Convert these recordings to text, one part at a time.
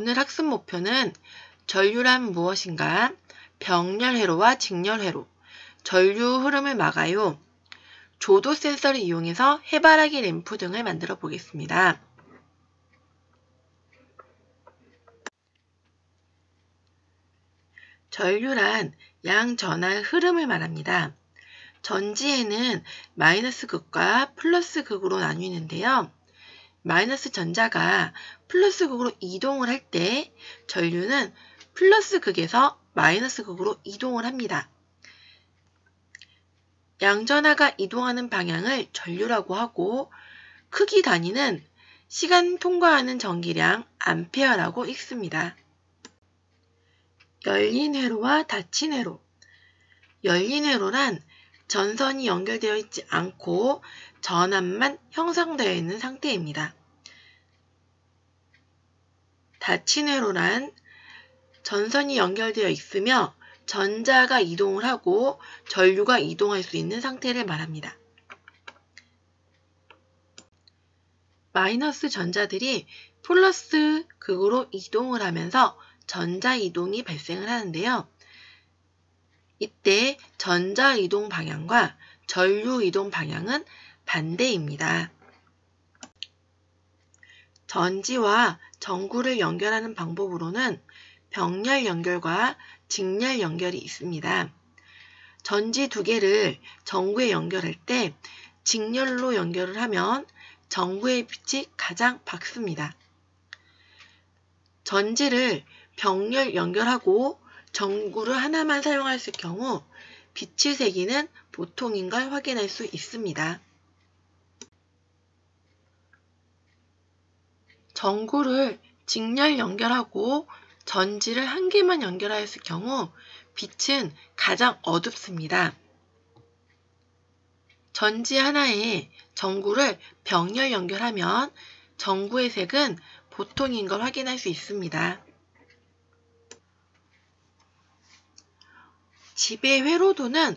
오늘 학습 목표는 전류란 무엇인가, 병렬회로와 직렬회로, 전류 흐름을 막아요, 조도 센서를 이용해서 해바라기 램프 등을 만들어 보겠습니다. 전류란 양전하의 흐름을 말합니다. 전지에는 마이너스 극과 플러스 극으로 나뉘는데요. 마이너스 전자가 플러스 극으로 이동을 할 때 전류는 플러스 극에서 마이너스 극으로 이동을 합니다. 양전하가 이동하는 방향을 전류라고 하고 크기 단위는 시간 통과하는 전기량 암페어라고 읽습니다. 열린 회로와 닫힌 회로 열린 회로란 전선이 연결되어 있지 않고 전압만 형성되어 있는 상태입니다. 회로란 전선이 연결되어 있으며 전자가 이동을 하고 전류가 이동할 수 있는 상태를 말합니다. 마이너스 전자들이 플러스 극으로 이동을 하면서 전자 이동이 발생을 하는데요. 이때 전자 이동 방향과 전류 이동 방향은 반대입니다. 전지와 전구를 연결하는 방법으로는 병렬 연결과 직렬 연결이 있습니다. 전지 두 개를 전구에 연결할 때 직렬로 연결을 하면 전구의 빛이 가장 밝습니다. 전지를 병렬 연결하고 전구를 하나만 사용했을 경우 빛의 세기는 보통인 걸 확인할 수 있습니다. 전구를 직렬 연결하고 전지를 한 개만 연결하였을 경우 빛은 가장 어둡습니다. 전지 하나에 전구를 병렬 연결하면 전구의 색은 보통인 걸 확인할 수 있습니다. 집의 회로도는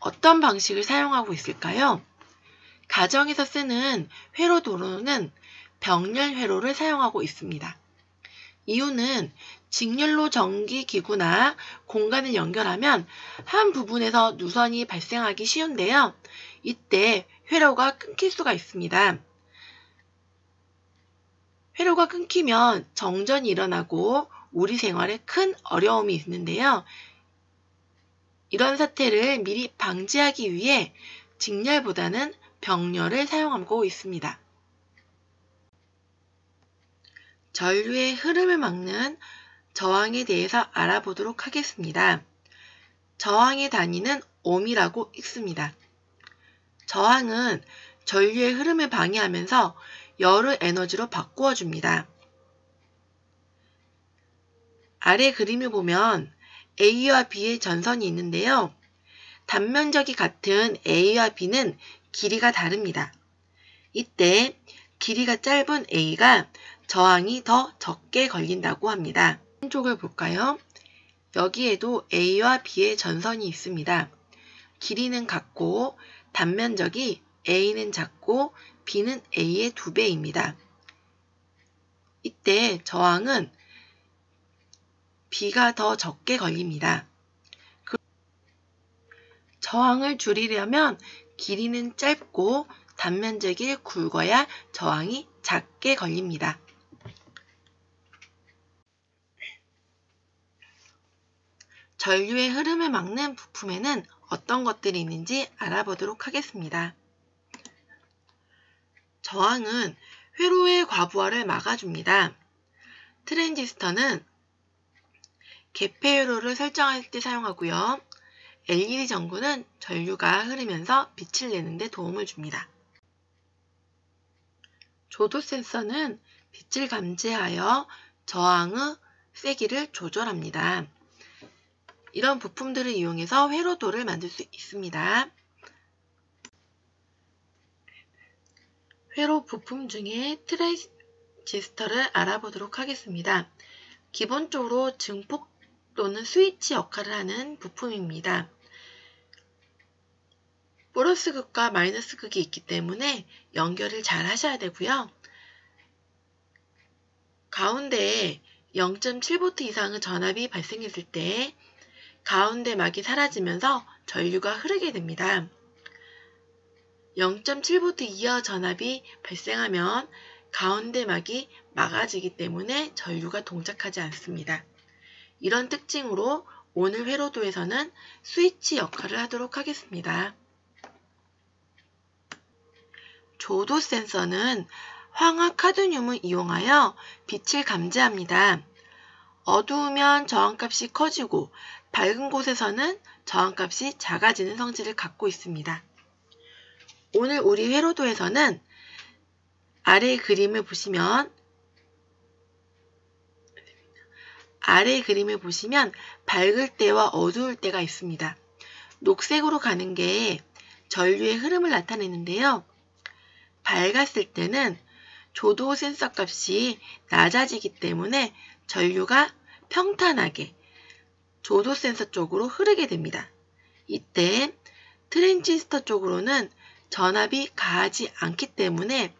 어떤 방식을 사용하고 있을까요? 가정에서 쓰는 회로도로는 병렬 회로를 사용하고 있습니다. 이유는 직렬로 전기 기구나 공간을 연결하면 한 부분에서 누선이 발생하기 쉬운데요. 이때 회로가 끊길 수가 있습니다. 회로가 끊기면 정전이 일어나고 우리 생활에 큰 어려움이 있는데요. 이런 사태를 미리 방지하기 위해 직렬보다는 병렬을 사용하고 있습니다. 전류의 흐름을 막는 저항에 대해서 알아보도록 하겠습니다. 저항의 단위는 옴이라고 읽습니다. 저항은 전류의 흐름을 방해하면서 열을 에너지로 바꾸어 줍니다. 아래 그림을 보면 A와 B의 전선이 있는데요. 단면적이 같은 A와 B는 길이가 다릅니다. 이때 길이가 짧은 A가 저항이 더 적게 걸린다고 합니다. 쪽을 볼까요? 여기에도 A와 B의 전선이 있습니다. 길이는 같고 단면적이 A는 작고 B는 A의 두배입니다 이때 저항은 B가 더 적게 걸립니다. 그 저항을 줄이려면 길이는 짧고 단면적이 굵어야 저항이 작게 걸립니다. 전류의 흐름을 막는 부품에는 어떤 것들이 있는지 알아보도록 하겠습니다. 저항은 회로의 과부하를 막아줍니다. 트랜지스터는 개폐 회로를 설정할 때 사용하고요. LED 전구는 전류가 흐르면서 빛을 내는 데 도움을 줍니다. 조도 센서는 빛을 감지하여 저항의 세기를 조절합니다. 이런 부품들을 이용해서 회로도를 만들 수 있습니다. 회로 부품 중에 트랜지스터를 알아보도록 하겠습니다. 기본적으로 증폭 또는 스위치 역할을 하는 부품입니다. 플러스 극과 마이너스 극이 있기 때문에 연결을 잘 하셔야 되고요. 가운데에 0.7V 이상의 전압이 발생했을 때 가운데 막이 사라지면서 전류가 흐르게 됩니다. 0.7V 이하 전압이 발생하면 가운데 막이 막아지기 때문에 전류가 동작하지 않습니다. 이런 특징으로 오늘 회로도에서는 스위치 역할을 하도록 하겠습니다. 조도 센서는 황화 카드뮴을 이용하여 빛을 감지합니다. 어두우면 저항값이 커지고 밝은 곳에서는 저항값이 작아지는 성질을 갖고 있습니다. 오늘 우리 회로도에서는 아래 그림을 보시면 아래 그림을 보시면 밝을 때와 어두울 때가 있습니다. 녹색으로 가는 게 전류의 흐름을 나타내는데요. 밝았을 때는 조도 센서 값이 낮아지기 때문에 전류가 평탄하게 조도 센서 쪽으로 흐르게 됩니다. 이때 트랜지스터 쪽으로는 전압이 가하지 않기 때문에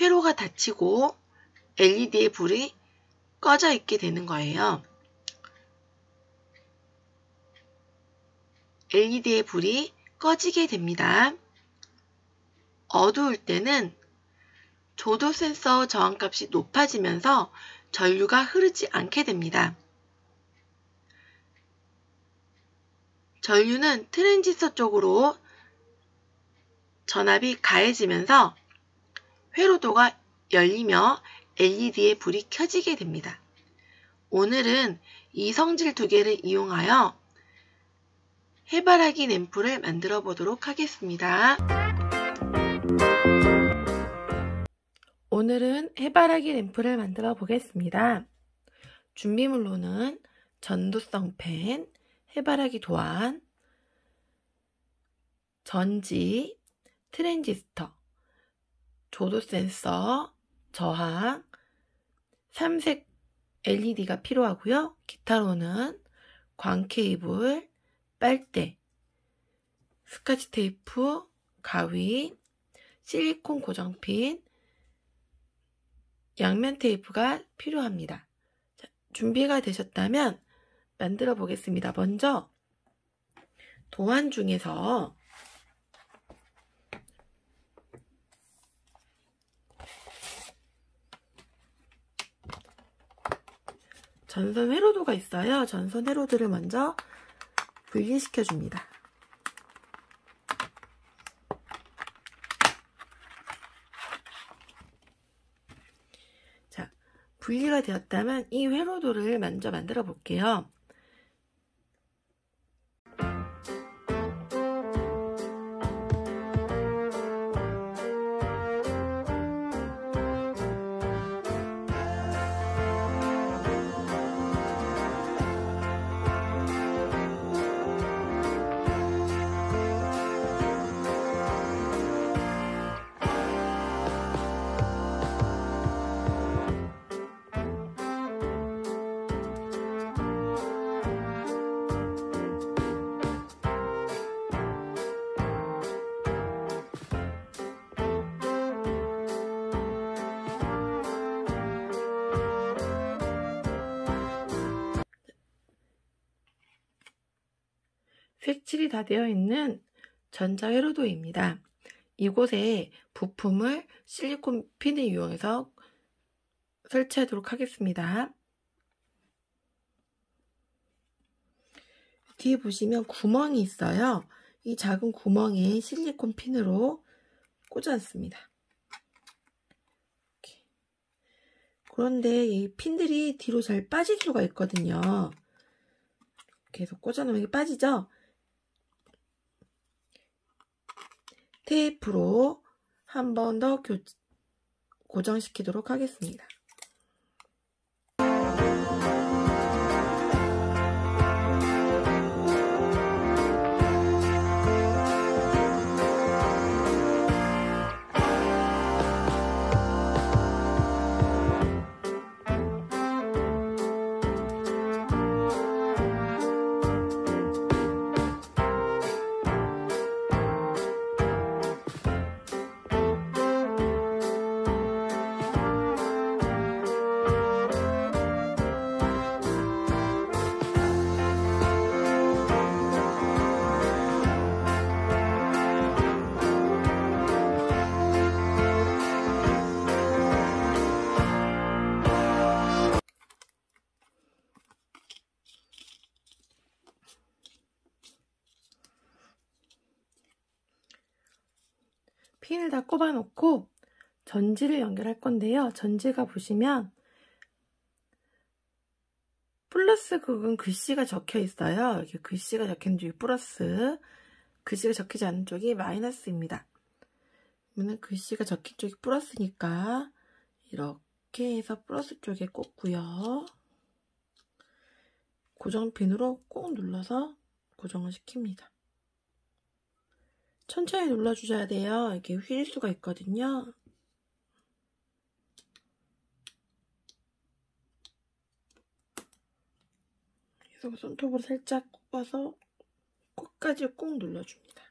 회로가 닫히고 LED의 불이 꺼져 있게 되는 거예요. LED의 불이 꺼지게 됩니다. 어두울 때는 조도 센서 저항값이 높아지면서 전류가 흐르지 않게 됩니다. 전류는 트랜지스터 쪽으로 전압이 가해지면서 회로도가 열리며 LED의 불이 켜지게 됩니다. 오늘은 이 성질 두 개를 이용하여 해바라기 램프를 만들어 보도록 하겠습니다. 오늘은 해바라기 램프를 만들어 보겠습니다. 준비물로는 전도성 펜, 해바라기 도안, 전지, 트랜지스터, 조도 센서, 저항, 삼색 LED가 필요하고요. 기타로는 광 케이블, 빨대, 스카치 테이프, 가위, 실리콘 고정핀, 양면 테이프가 필요합니다. 자, 준비가 되셨다면 만들어 보겠습니다. 먼저 도안 중에서 전선 회로도가 있어요. 전선 회로도를 먼저 분리시켜 줍니다. 자, 분리가 되었다면 이 회로도를 먼저 만들어 볼게요. 색칠이 다 되어 있는 전자회로도입니다. 이곳에 부품을 실리콘 핀을 이용해서 설치하도록 하겠습니다. 뒤에 보시면 구멍이 있어요. 이 작은 구멍에 실리콘 핀으로 꽂아놨습니다. 그런데 이 핀들이 뒤로 잘 빠질 수가 있거든요. 계속 꽂아놓으면 빠지죠? 테이프로 한 번 더 고정시키도록 하겠습니다. 핀을 다 꼽아 놓고 전지를 연결할 건데요. 전지가 보시면 플러스 극은 글씨가 적혀 있어요. 이렇게 글씨가 있는 쪽이 플러스, 글씨가 적히지 않은 쪽이 마이너스입니다. 그러면 글씨가 적힌 쪽이 플러스니까 이렇게 해서 플러스 쪽에 꽂고요. 고정핀으로 꼭 눌러서 고정을 시킵니다. 천천히 눌러주셔야 돼요. 이게 휠 수가 있거든요. 그래서 손톱으로 살짝 꼽아서 끝까지 꾹 눌러줍니다.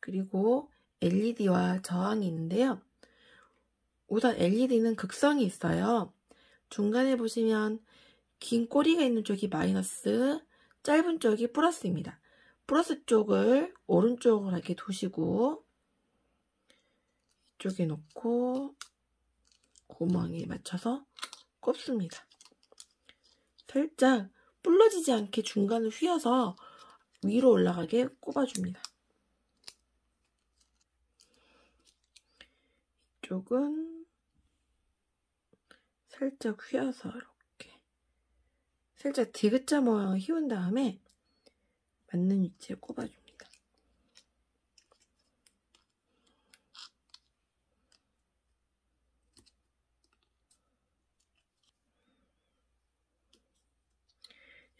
그리고 LED와 저항이 있는데요. 우선 LED는 극성이 있어요. 중간에 보시면 긴 꼬리가 있는 쪽이 마이너스, 짧은 쪽이 플러스입니다. 플러스 쪽을 오른쪽으로 이렇게 두시고 이쪽에 놓고 구멍에 맞춰서 꼽습니다. 살짝 불러지지 않게 중간을 휘어서 위로 올라가게 꼽아줍니다. 이쪽은 살짝 휘어서 살짝 디귿자 모양을 휘운 다음에 맞는 위치에 꼽아줍니다.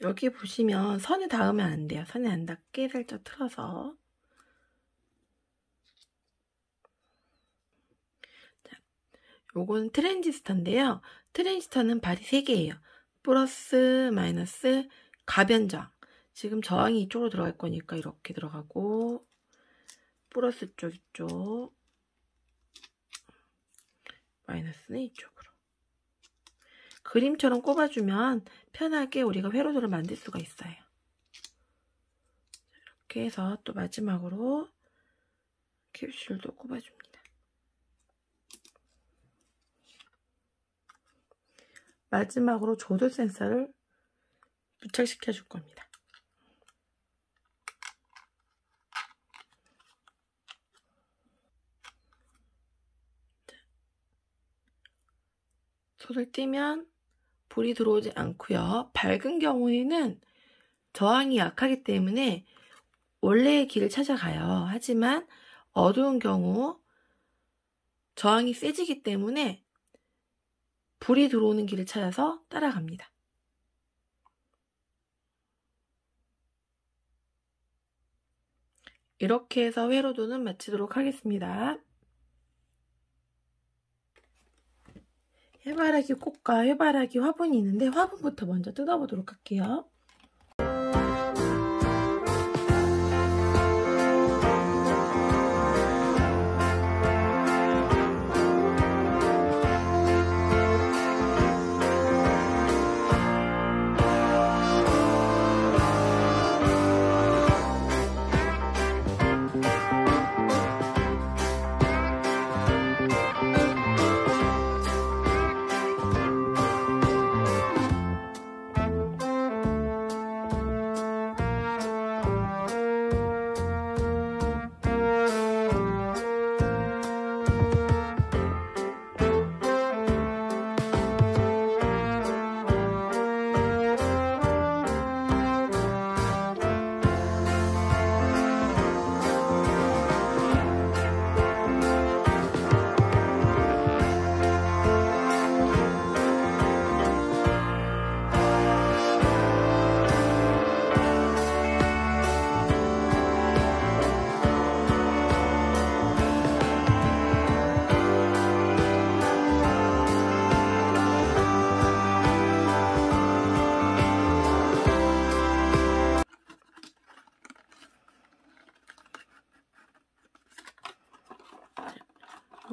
여기 보시면 선에 닿으면 안 돼요. 선에 안 닿게 살짝 틀어서 자, 요건 트랜지스터인데요. 트랜지스터는 발이 3개예요. 플러스, 마이너스, 가변정 지금 저항이 이쪽으로 들어갈 거니까 이렇게 들어가고 플러스 쪽 이쪽 마이너스는 이쪽으로 그림처럼 꼽아주면 편하게 우리가 회로도를 만들 수가 있어요. 이렇게 해서 또 마지막으로 캡슐도 꼽아줍니다. 마지막으로 조도 센서를 부착시켜 줄 겁니다. 손을 떼면 불이 들어오지 않고요. 밝은 경우에는 저항이 약하기 때문에 원래의 길을 찾아가요. 하지만 어두운 경우 저항이 세지기 때문에 불이 들어오는 길을 찾아서 따라갑니다. 이렇게 해서 회로도는 마치도록 하겠습니다. 해바라기 꽃과 해바라기 화분이 있는데 화분부터 먼저 뜯어보도록 할게요.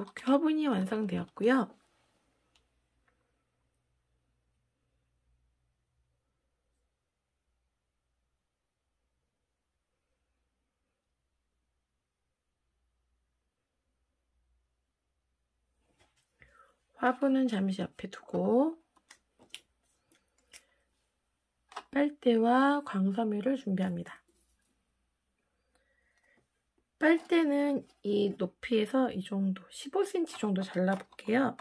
이렇게 화분이 완성되었고요. 화분은 잠시 옆에 두고 빨대와 광섬유를 준비합니다. 빨대는 이 높이에서 이 정도 15cm 정도 잘라볼게요.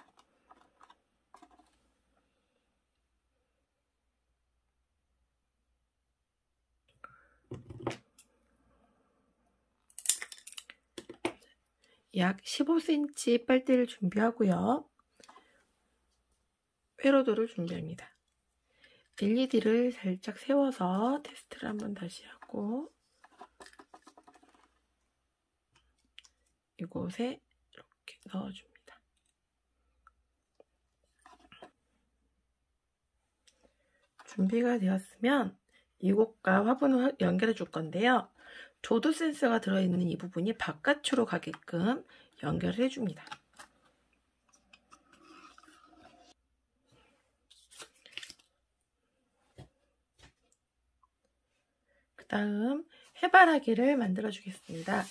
약 15cm 빨대를 준비하고요. 회로도를 준비합니다. LED를 살짝 세워서 테스트를 한번 다시 하고 이곳에 이렇게 넣어줍니다. 준비가 되었으면 이곳과 화분을 연결해 줄 건데요. 조도 센서가 들어있는 이 부분이 바깥으로 가게끔 연결을 해줍니다. 그 다음 해바라기를 만들어 주겠습니다.